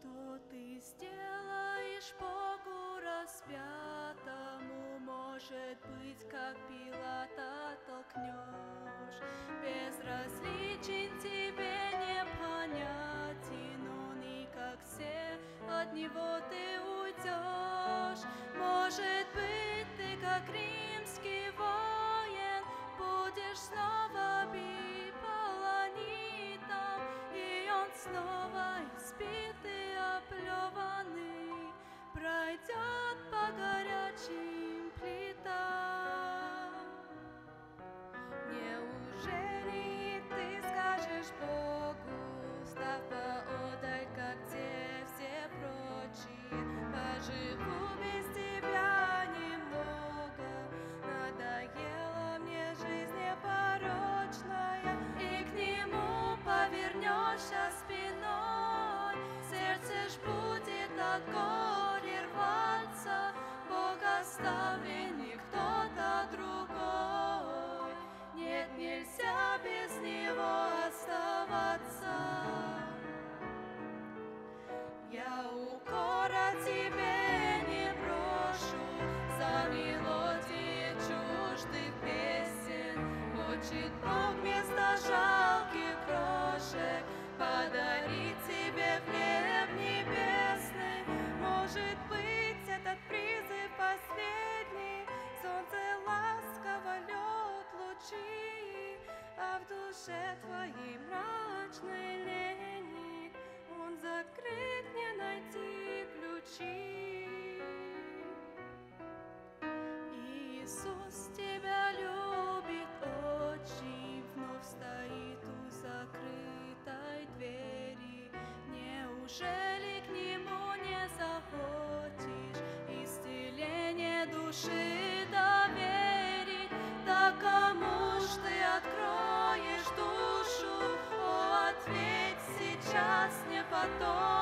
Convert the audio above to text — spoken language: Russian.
Что ты сделаешь Богу распятому? Может быть, как Пилата толкнешь. Безразличен тебе не понятен он, и как все от него ты уйдешь. Хочет Бог вместо жалких крошек Подарить тебе хлеб небесный Может быть, этот призыв последний, Солнце ласково лед лучи, А в душе твоей мрачной лени Он закрыт, не найти ключи. Иисус тебя души доверить? Да кому ж ты откроешь душу? О, ответь сейчас, не потом.